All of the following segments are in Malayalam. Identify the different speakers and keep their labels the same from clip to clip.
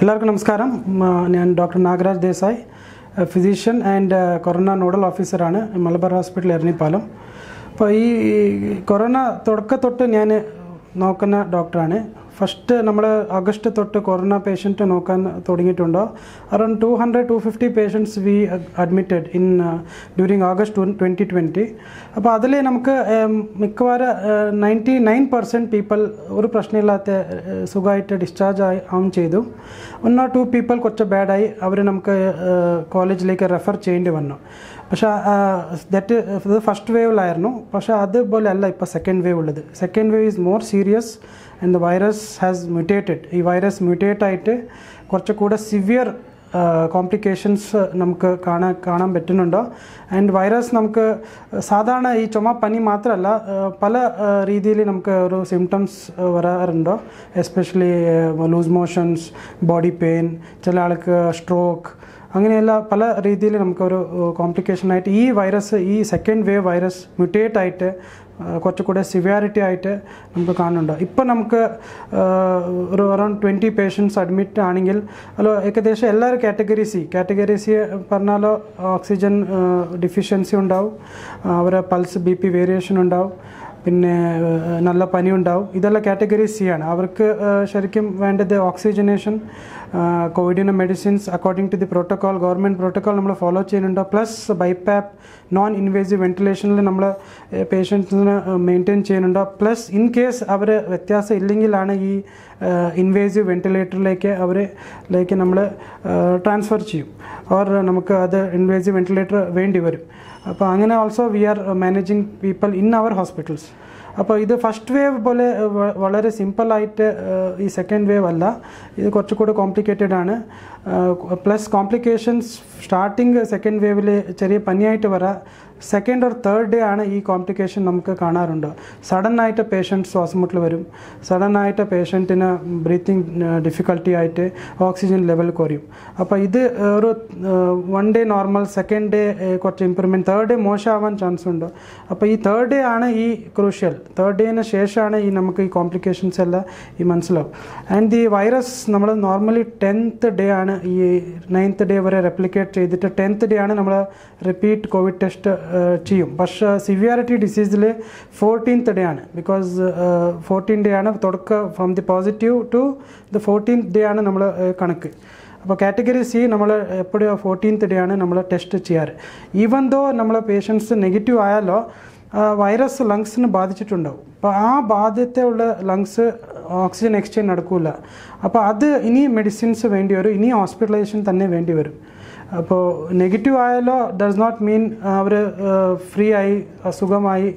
Speaker 1: എല്ലാവർക്കും നമസ്കാരം. ഞാൻ doctor Nagaraj Desai physician and corona nodal ഓഫീസറാണ് മലബാർ ഹോസ്പിറ്റൽ എറണിപ്പാലം അപ്പോൾ ഈ കൊറോണ തുടക്കത്തൊട്ട് ഞാൻ നോക്കുന്ന ഡോക്ടറാണ്. ഫസ്റ്റ് നമ്മൾ ആഗസ്റ്റ് തൊട്ട് കൊറോണ പേഷ്യന്റ് നോക്കാൻ തുടങ്ങിയിട്ടുണ്ടോ? Around two hundred to fifty patients we admitted in during August twenty twenty അപ്പോൾ അതിൽ നമുക്ക് മിക്കവാറും നയന്റി നയൻ പെർസെന്റ് പീപ്പിൾ ഒരു പ്രശ്നമില്ലാത്ത സുഖമായിട്ട് ഡിസ്ചാർജ് ആയി ആവും ചെയ്തു. ഒന്നോ ടു പീപ്പിൾ കുറച്ച് ബാഡായി അവർ നമുക്ക് കോളേജിലേക്ക് റെഫർ ചെയ്യേണ്ടി വന്നു. പക്ഷേ ദറ്റ് ഇത് ഫസ്റ്റ് വേവിലായിരുന്നു പക്ഷേ അതുപോലെ അല്ല ഇപ്പോൾ സെക്കൻഡ് വേവ് ഉള്ളത്. Second wave is more serious and the virus has mutated ഈ വൈറസ് മ്യൂട്ടേറ്റ് ആയിട്ട് കുറച്ചുകൂടെ സിവിയർ കോംപ്ലിക്കേഷൻസ് നമുക്ക് കാണാൻ കാണാൻ പറ്റുന്നുണ്ടോ? ആൻഡ് വൈറസ് നമുക്ക് സാധാരണ ഈ ചുമ പനി മാത്രമല്ല ആ, പല രീതിയിൽ നമുക്ക് ഒരു സിംറ്റംസ് വരാറുണ്ടോ? Especially loose motions body pain ചില ആൾക്ക് സ്ട്രോക്ക് അങ്ങനെയുള്ള പല രീതിയിൽ നമുക്കൊരു കോംപ്ലിക്കേഷനായിട്ട് ഈ വൈറസ് ഈ സെക്കൻഡ് വേവ് വൈറസ് മ്യൂട്ടേറ്റ് ആയിട്ട് കുറച്ചുകൂടെ സിവിയാരിറ്റി ആയിട്ട് നമുക്ക് കാണുന്നുണ്ട്. ഇപ്പം നമുക്ക് ഒരു അറൗണ്ട് ട്വന്റി പേഷ്യൻസ് അഡ്മിറ്റ് ആണെങ്കിൽ അല്ലോ ഏകദേശം എല്ലാവരും കാറ്റഗറി സി കാറ്റഗറി സി പറഞ്ഞാലോ ഓക്സിജൻ ഡിഫിഷ്യൻസി ഉണ്ടാവും അവരെ പൾസ് ബി പി വേരിയേഷൻ ഉണ്ടാവും പിന്നെ നല്ല പനി ഉണ്ടാവും ഇതെല്ലാം കാറ്റഗറി സി ആണ്. അവർക്ക് ശരിക്കും വേണ്ടത് ഓക്സിജനേഷൻ കോവിഡിന് medicines according to the protocol government protocol നമ്മൾ ഫോളോ ചെയ്യുന്നുണ്ട്. പ്ലസ് ബൈപാപ്പ് നോൺ ഇൻവേസീവ് വെന്റിലേഷനിൽ നമ്മൾ പേഷ്യൻസിന് മെയിന്റെയിൻ ചെയ്യുന്നുണ്ട്. പ്ലസ് ഇൻ കേസ് അവർ വ്യത്യാസം ഇല്ലെങ്കിലാണ് ഈ ഇൻവേസീവ് വെന്റിലേറ്ററിലേക്ക് അവരിലേക്ക് നമ്മൾ ട്രാൻസ്ഫർ ചെയ്യും. ഓർ നമുക്ക് അത് ഇൻവേസീവ് വെന്റിലേറ്റർ വേണ്ടി വരും. അപ്പോൾ അങ്ങനെ also we are managing people in our hospitals അപ്പോൾ ഇത് ഫസ്റ്റ് വേവ് പോലെ വളരെ സിമ്പിളായിട്ട് ഈ സെക്കൻഡ് വേവ് അല്ല. ഇത് കുറച്ചുകൂടെ കോംപ്ലിക്കേറ്റഡ് ആണ്. പ്ലസ് കോംപ്ലിക്കേഷൻസ് സ്റ്റാർട്ടിങ് സെക്കൻഡ് വേവിൽ ചെറിയ പനിയായിട്ട് വരാം. സെക്കൻഡ് ഓർ തേർഡ് ഡേ ആണ് ഈ കോംപ്ലിക്കേഷൻ നമുക്ക് കാണാറുണ്ട്. സഡൻ ആയിട്ട് പേഷ്യന്റ് ശ്വാസമുട്ടൽ വരും. സഡൻ ആയിട്ട് പേഷ്യന്റിന് ബ്രീത്തിങ് ഡിഫിക്കൽട്ടി ആയിട്ട് ഓക്സിജൻ ലെവൽ കുറയും. അപ്പോൾ ഇത് ഒരു one day normal second day കുറച്ച് ഇമ്പ്രൂവ്മെന്റ് തേർഡ് ഡേ മോശമാവാൻ ചാൻസ് ഉണ്ട്. അപ്പോൾ ഈ തേർഡ് ഡേ ആണ് ഈ ക്രൂഷ്യൽ തേർഡ് ഡേന് ശേഷമാണ് ഈ നമുക്ക് ഈ കോംപ്ലിക്കേഷൻസ് എല്ലാം ഈ മനസ്സിലാവും. ആൻഡ് ഈ വൈറസ് നമ്മൾ നോർമലി ടെൻത്ത് ഡേ ആണ് ഈ നയൻത്ത് ഡേ വരെ റെപ്ലിക്കേറ്റ് ചെയ്തിട്ട് ടെൻത്ത് ഡേ ആണ് നമ്മൾ റിപ്പീറ്റ് കോവിഡ് ടെസ്റ്റ് ചെയ്യും. പക്ഷേ സിവിയാരിറ്റി ഡിസീസിൽ ഫോർട്ടീൻത്ത് ഡേ ആണ്. ബിക്കോസ് ഫോർട്ടീൻ ഡേ ആണ് തുടക്കം from the positive to the fourteenth day ആണ് നമ്മൾ കണക്ക്. അപ്പോൾ കാറ്റഗറി സി നമ്മൾ എപ്പോഴും ഫോർട്ടീൻത്ത് ഡേ ആണ് നമ്മൾ ടെസ്റ്റ് ചെയ്യാറ്. ഈവൻ ദോ നമ്മൾ പേഷ്യൻസ് നെഗറ്റീവ് ആയാലോ വൈറസ് ലങ്സിന് ബാധിച്ചിട്ടുണ്ടാവും. അപ്പോൾ ആ ബാധ്യതയുള്ള ലങ്സ് ഓക്സിജൻ എക്സ്ചേഞ്ച് നടക്കില്ല അപ്പോൾ അത് ഇനി മെഡിസിൻസ് വേണ്ടി വരും. ഇനി ഹോസ്പിറ്റലൈസേഷൻ തന്നെ വേണ്ടി വരും. അപ്പോൾ നെഗറ്റീവ് ആയാലോ ഡസ് നോട്ട് മീൻ അവർ ഫ്രീ ആയി അസുഖമായി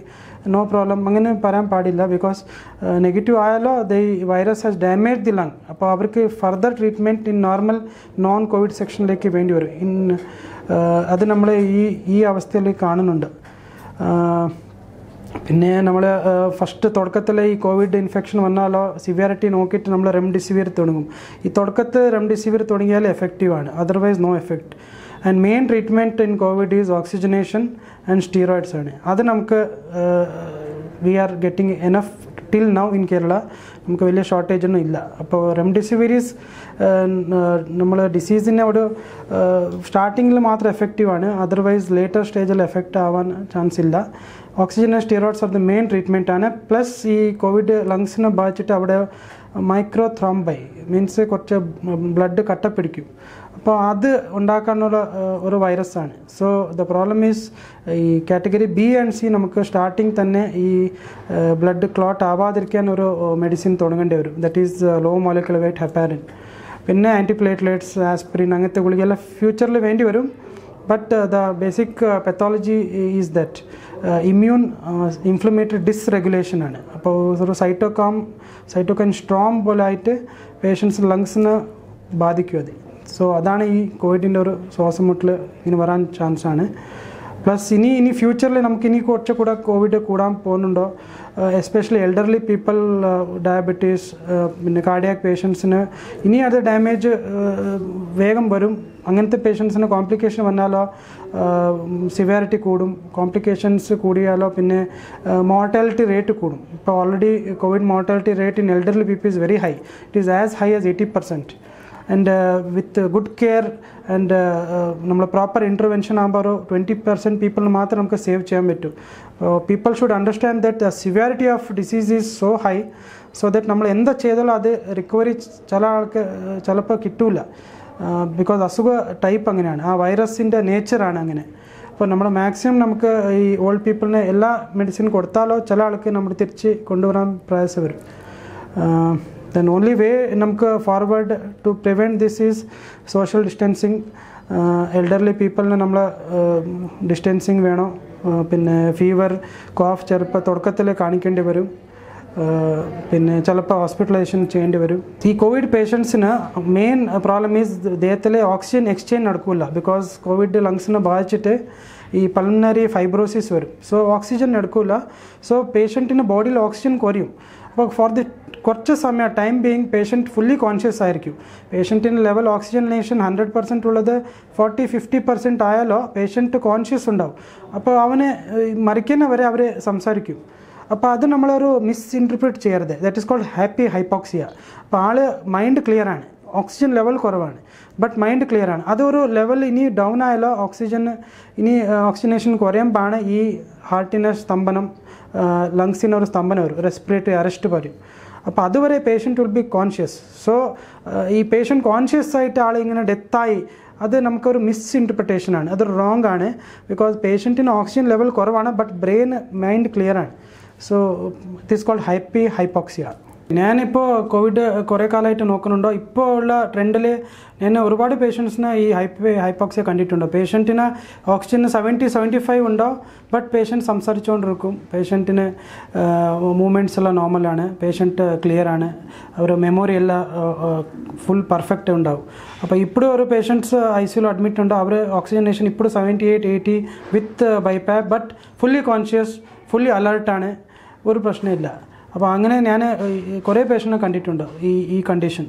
Speaker 1: നോ പ്രോബ്ലം അങ്ങനെ പറയാൻ പാടില്ല. ബിക്കോസ് നെഗറ്റീവ് ആയാലോ the virus has damage the lung അപ്പോൾ അവർക്ക് further treatment in normal non Covid സെക്ഷനിലേക്ക് വേണ്ടി വരും. ഇൻ അത് നമ്മൾ ഈ ഈ അവസ്ഥയിൽ കാണുന്നുണ്ട്. പിന്നെ നമ്മൾ ഫസ്റ്റ് തുടക്കത്തിൽ ഈ കോവിഡ് ഇൻഫെക്ഷൻ വന്നാലോ സിവിയറിറ്റി നോക്കിയിട്ട് നമ്മൾ റെംഡെസിവിയർ തുടങ്ങും. ഈ തുടക്കത്തിൽ റെംഡെസിവിയർ തുടങ്ങിയാൽ എഫക്റ്റീവാണ് otherwise no effect and main treatment in Covid is oxygenation and steroids ആണ്. അത് നമുക്ക് we are getting enough till now in Kerala നമുക്ക് വലിയ ഷോർട്ടേജ് ഒന്നും ഇല്ല. അപ്പോൾ റെംഡെസിവിരീസ് നമ്മൾ ഡിസീസിനെ ഒരു സ്റ്റാർട്ടിങ്ങിൽ മാത്രം എഫക്റ്റീവാണ് അതർവൈസ് ലേറ്റർ സ്റ്റേജിൽ എഫക്റ്റ് ആവാൻ ചാൻസ് ഇല്ല. Oxygen steroids of the main treatment ആണ്. പ്ലസ് ഈ കോവിഡ് ലങ്സിനെ ബാധിച്ചിട്ട് അവിടെ മൈക്രോ ത്രോംബൈ മീൻസ് കുറച്ച് ബ്ലഡ് കട്ട പിടിക്കും അപ്പോൾ അത് ഉണ്ടാക്കാനുള്ള ഒരു വൈറസാണ്. സോ ദ പ്രോബ്ലം ഈസ് ഈ കാറ്റഗറി ബി ആൻഡ് സി നമുക്ക് സ്റ്റാർട്ടിങ് തന്നെ ഈ ബ്ലഡ് ക്ലോട്ട് ആവാതിരിക്കാൻ ഒരു മെഡിസിൻ തുടങ്ങേണ്ടി വരും. That is low molecular weight heparin പിന്നെ ആന്റിപ്ലേറ്റ്ലേറ്റ്സ് ആസ്പിരിൻ അങ്ങനത്തെ ഗുളികയെല്ലാം ഫ്യൂച്ചറിൽ വേണ്ടി വരും. But the basic pathology is that immune inflammatory dysregulation ആണ്. അപ്പോൾ ഒരു സൈറ്റോകോം സൈറ്റോകൈൻ സ്ട്രോങ് പോലെ ആയിട്ട് പേഷ്യൻസ് ലങ്സിന് ബാധിക്കും അത്. സോ അതാണ് ഈ കോവിഡിന്റെ ഒരു ശ്വാസം മുട്ടൽ ഇനി വരാൻ ചാൻസ് ആണ്. പ്ലസ് ഇനി ഇനി ഫ്യൂച്ചറിൽ നമുക്ക് ഇനി കുറച്ച് കൂടെ കോവിഡ് കൂടാൻ പോകുന്നുണ്ടോ? എസ്പെഷ്യലി എൽഡർലി പീപ്പിൾ ഡയബറ്റീസ് പിന്നെ കാർഡിയാക് പേഷ്യൻസിന് ഇനി അത് ഡാമേജ് വേഗം വരും. അങ്ങനത്തെ പേഷ്യൻസിന് കോംപ്ലിക്കേഷൻ വന്നാലോ സിവിയറിറ്റി കൂടും. കോംപ്ലിക്കേഷൻസ് കൂടിയാലോ പിന്നെ മോർട്ടാലിറ്റി റേറ്റ് കൂടും. ഇപ്പോൾ already Covid mortality rate in elderly people is very high it is as high as eighty percent and with good care and നമ്മൾ പ്രോപ്പർ ഇന്റർവെൻഷൻ ആകുമ്പോൾ ഒരു ട്വന്റി പെർസെന്റ് പീപ്പിളിന് മാത്രം നമുക്ക് സേവ് ചെയ്യാൻ പറ്റും. People should understand that the severity of disease is so high so that നമ്മൾ എന്താ ചെയ്താലും അത് റിക്കവറി ചില ആൾക്ക് ചിലപ്പോൾ കിട്ടൂല. ബിക്കോസ് അസുഖ ടൈപ്പ് അങ്ങനെയാണ്. ആ വൈറസിന്റെ നേച്ചറാണ് അങ്ങനെ. അപ്പോൾ നമ്മൾ മാക്സിമം നമുക്ക് ഈ ഓൾഡ് പീപ്പിളിന് എല്ലാ മെഡിസിൻ കൊടുത്താലോ ചില ആൾക്ക് നമ്മൾ തിരിച്ച് കൊണ്ടുവരാൻ പ്രയാസം വരും. ദെൻ ഓൺലി വേ നമുക്ക് forward to prevent this is social distancing elderly പീപ്പിളിന് നമ്മൾ ഡിസ്റ്റൻസിങ് വേണം പിന്നെ ഫീവർ കോഫ് ചെറുപ്പം തുടക്കത്തിൽ കാണിക്കേണ്ടി വരും പിന്നെ ചിലപ്പോൾ ഹോസ്പിറ്റലൈസേഷൻ ചെയ്യേണ്ടി വരും ഈ കോവിഡ് പേഷ്യൻസിന് മെയിൻ പ്രോബ്ലം ഈസ് ദേഹത്തിലെ ഓക്സിജൻ എക്സ്ചേഞ്ച് നടക്കില്ല ബിക്കോസ് കോവിഡ് ലങ്സിനെ ബാധിച്ചിട്ട് ഈ പൾമിനറി ഫൈബ്രോസിസ് വരും. സോ ഓക്സിജൻ എടുക്കില്ല സോ പേഷ്യന്റിന് ബോഡിയിൽ ഓക്സിജൻ കുറയും അപ്പോൾ ഫോർ ദി കുറച്ച് സമയം time being patient fully conscious ആയിരിക്കും. പേഷ്യന്റിന് ലെവൽ ഓക്സിജനേഷൻ ഹൺഡ്രഡ് പെർസെന്റ് ഉള്ളത് ഫോർട്ടി ഫിഫ്റ്റി പെർസെന്റ് ആയാലോ പേഷ്യന്റ് കോൺഷ്യസ് ഉണ്ടാവും. അപ്പോൾ അവനെ മരിക്കുന്ന വരെ അവർ സംസാരിക്കും. അപ്പോൾ അത് നമ്മളൊരു മിസ് ഇന്റർപ്രിറ്റ് ചെയ്യരുത്. That is called happy hypoxia അപ്പോൾ ആൾ മൈൻഡ് ക്ലിയർ ആണ്. ഓക്സിജൻ ലെവൽ കുറവാണ്. ബട്ട് മൈൻഡ് ക്ലിയർ ആണ്. അതൊരു ലെവൽ ഇനി ഡൗൺ ആയാലോ ഓക്സിജൻ ഇനി ഓക്സിജനേഷൻ കുറയുമ്പോഴാണ് ഈ ഹാർട്ടിന് സ്തംഭനം ലങ്സിന് ഒരു സ്തംഭനം വരും. റെസ്പിറേറ്ററി അറസ്റ്റ് വരും. അപ്പോൾ അതുവരെ patient will be conscious so ഈ പേഷ്യന്റ് കോൺഷ്യസ് ആയിട്ട് ആൾ ഇങ്ങനെ ഡെത്തായി അത് നമുക്കൊരു മിസ് ഇന്റർപ്രിട്ടേഷൻ ആണ്. അത് റോങ് ആണ്. ബിക്കോസ് പേഷ്യന്റിന് ഓക്സിജൻ ലെവൽ കുറവാണ് ബട്ട് ബ്രെയിൻ മൈൻഡ് ക്ലിയർ ആണ്. So is called happy hypoxia ഞാനിപ്പോൾ കോവിഡ് കുറേ കാലമായിട്ട് നോക്കുന്നുണ്ടോ? ഇപ്പോൾ ഉള്ള ട്രെൻഡിൽ ഞാൻ ഒരുപാട് പേഷ്യൻസിന് ഈ ഹൈപ്പ് ഹൈപ്പോക്സിയ കണ്ടിട്ടുണ്ടോ. പേഷ്യന്റിന് ഓക്സിജന് സെവന്റി സെവന്റി ഫൈവ് ഉണ്ടോ? ബട്ട് പേഷ്യന്റ് സംസാരിച്ചുകൊണ്ടിരിക്കും. പേഷ്യന്റിന് മൂവ്മെന്റ്സ് എല്ലാം നോർമലാണ് പേഷ്യന്റ് ക്ലിയർ ആണ്. അവർ മെമ്മോറി എല്ലാം ഫുൾ പെർഫെക്റ്റ് ഉണ്ടാവും. അപ്പോൾ ഇപ്പോഴും ഒരു പേഷ്യൻസ് ഐ സിയിൽ അഡ്മിറ്റ് ഉണ്ടോ. അവർ ഓക്സിജനേഷൻ ഇപ്പോൾ seventy eight eighty with BiPAP but fully conscious fully അലേർട്ടാണ് ഒരു പ്രശ്നമില്ല അപ്പോൾ അങ്ങനെ ഞാൻ കുറേ പേഷ്യന്റെ കണ്ടിട്ടുണ്ട് ഈ ഈ കണ്ടീഷൻ